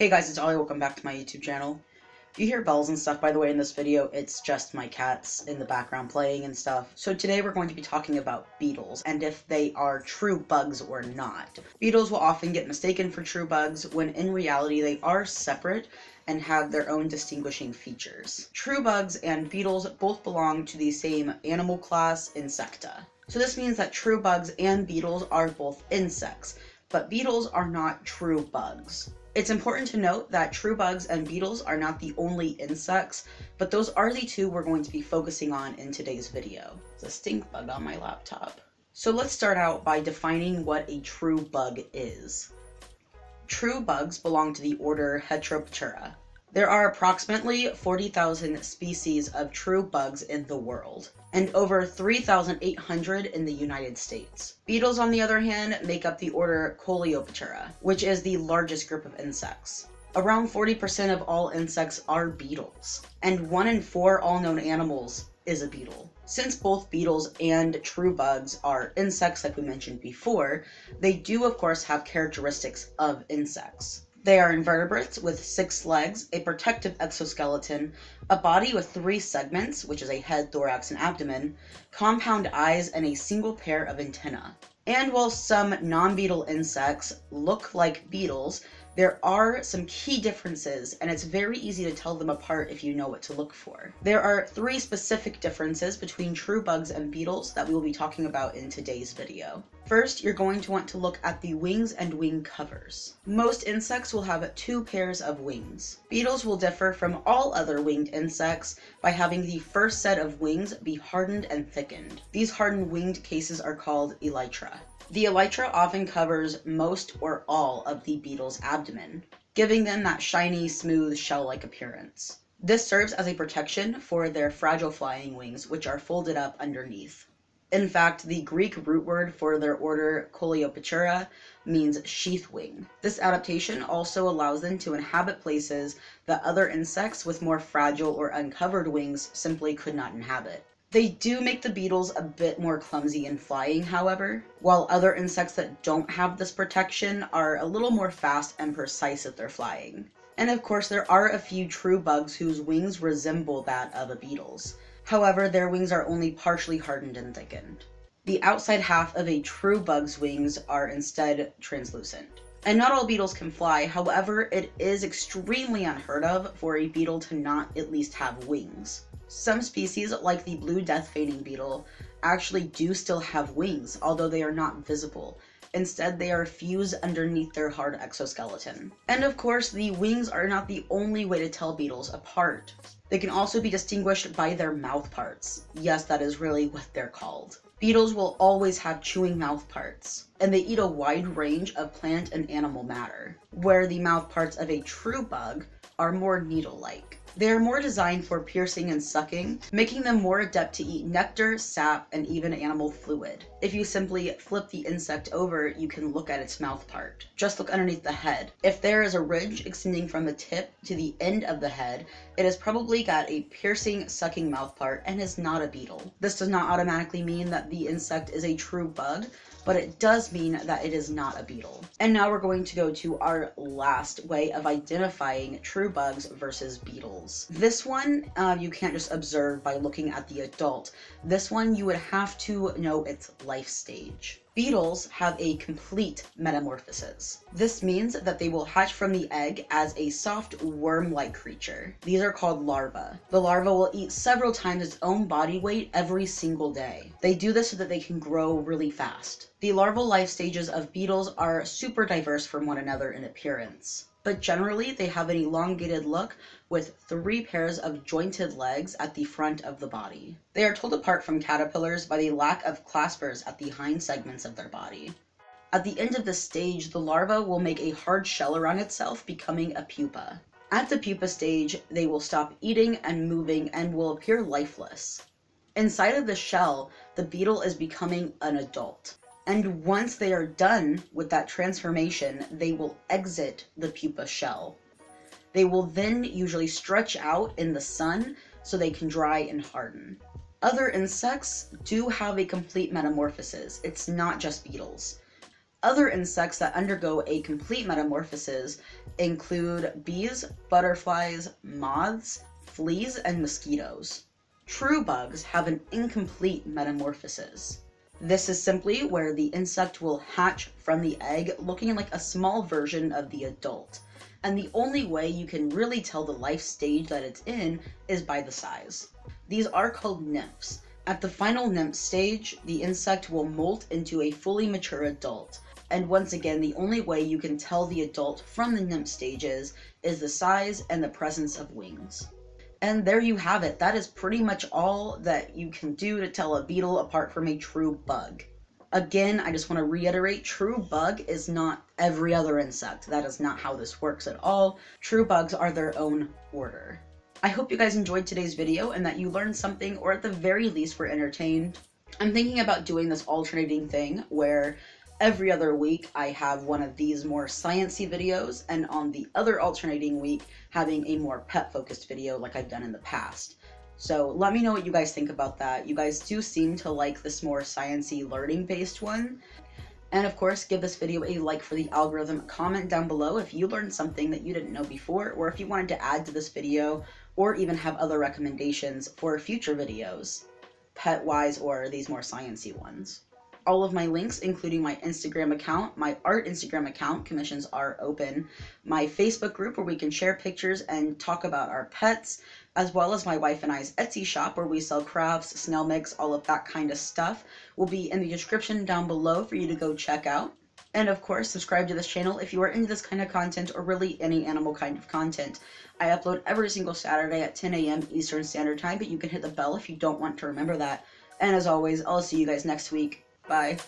Hey guys, it's Ollie, welcome back to my YouTube channel. You hear bells and stuff, by the way, in this video, it's just my cats in the background playing and stuff. So today we're going to be talking about beetles, and if they are true bugs or not. Beetles will often get mistaken for true bugs, when in reality they are separate and have their own distinguishing features. True bugs and beetles both belong to the same animal class, Insecta. So this means that true bugs and beetles are both insects, but beetles are not true bugs. It's important to note that true bugs and beetles are not the only insects, but those are the two we're going to be focusing on in today's video. It's a stink bug on my laptop. So let's start out by defining what a true bug is. True bugs belong to the order Heteroptera. There are approximately 40,000 species of true bugs in the world, and over 3,800 in the United States. Beetles, on the other hand, make up the order Coleoptera, which is the largest group of insects. Around 40% of all insects are beetles, and 1 in 4 all known animals is a beetle. Since both beetles and true bugs are insects like we mentioned before, they do of course have characteristics of insects. They are invertebrates with six legs, a protective exoskeleton, a body with three segments, which is a head, thorax, and abdomen, compound eyes, and a single pair of antennae. And while some non beetle insects look like beetles, there are some key differences, and it's very easy to tell them apart if you know what to look for. There are three specific differences between true bugs and beetles that we will be talking about in today's video. First, you're going to want to look at the wings and wing covers. Most insects will have two pairs of wings. Beetles will differ from all other winged insects by having the first set of wings be hardened and thickened. These hardened winged cases are called elytra. The elytra often covers most or all of the beetle's abdomen, giving them that shiny, smooth, shell-like appearance. This serves as a protection for their fragile flying wings, which are folded up underneath. In fact, the Greek root word for their order Coleoptera means sheath wing. This adaptation also allows them to inhabit places that other insects with more fragile or uncovered wings simply could not inhabit. They do make the beetles a bit more clumsy in flying, however, while other insects that don't have this protection are a little more fast and precise at their flying. And of course, there are a few true bugs whose wings resemble that of a beetle's. However, their wings are only partially hardened and thickened. The outside half of a true bug's wings are instead translucent. And not all beetles can fly, however, it is extremely unheard of for a beetle to not at least have wings. Some species, like the blue death feigning beetle, actually do still have wings, although they are not visible. Instead, they are fused underneath their hard exoskeleton. And of course, the wings are not the only way to tell beetles apart. They can also be distinguished by their mouth parts. Yes, that is really what they're called. Beetles will always have chewing mouth parts, and they eat a wide range of plant and animal matter, where the mouth parts of a true bug are more needle-like. They are more designed for piercing and sucking, making them more adept to eat nectar, sap, and even animal fluid. If you simply flip the insect over, you can look at its mouth part. Just look underneath the head. If there is a ridge extending from the tip to the end of the head, it has probably got a piercing, sucking mouth part and is not a beetle. This does not automatically mean that the insect is a true bug, but it does mean that it is not a beetle. And now we're going to go to our last way of identifying true bugs versus beetles. This one uh, you can't just observe by looking at the adult. This one you would have to know its life stage. Beetles have a complete metamorphosis. This means that they will hatch from the egg as a soft worm-like creature. These are called larvae. The larva will eat several times its own body weight every single day. They do this so that they can grow really fast. The larval life stages of beetles are super diverse from one another in appearance but generally they have an elongated look with three pairs of jointed legs at the front of the body. They are told apart from caterpillars by the lack of claspers at the hind segments of their body. At the end of this stage, the larva will make a hard shell around itself, becoming a pupa. At the pupa stage, they will stop eating and moving and will appear lifeless. Inside of the shell, the beetle is becoming an adult. And once they are done with that transformation, they will exit the pupa shell. They will then usually stretch out in the sun so they can dry and harden. Other insects do have a complete metamorphosis. It's not just beetles. Other insects that undergo a complete metamorphosis include bees, butterflies, moths, fleas, and mosquitoes. True bugs have an incomplete metamorphosis. This is simply where the insect will hatch from the egg looking like a small version of the adult. And the only way you can really tell the life stage that it's in is by the size. These are called nymphs. At the final nymph stage, the insect will molt into a fully mature adult. And once again, the only way you can tell the adult from the nymph stages is the size and the presence of wings. And there you have it. That is pretty much all that you can do to tell a beetle apart from a true bug. Again, I just want to reiterate, true bug is not every other insect. That is not how this works at all. True bugs are their own order. I hope you guys enjoyed today's video and that you learned something or at the very least were entertained. I'm thinking about doing this alternating thing where every other week I have one of these more sciency videos and on the other alternating week having a more pet focused video like I've done in the past. So let me know what you guys think about that. You guys do seem to like this more sciency learning based one. And of course, give this video a like for the algorithm. Comment down below if you learned something that you didn't know before, or if you wanted to add to this video, or even have other recommendations for future videos, pet-wise or these more sciency ones all of my links, including my Instagram account, my art Instagram account, commissions are open, my Facebook group where we can share pictures and talk about our pets, as well as my wife and I's Etsy shop where we sell crafts, snail mix, all of that kind of stuff, will be in the description down below for you to go check out. And of course, subscribe to this channel if you are into this kind of content or really any animal kind of content. I upload every single Saturday at 10 a.m. Eastern Standard Time, but you can hit the bell if you don't want to remember that. And as always, I'll see you guys next week. Bye.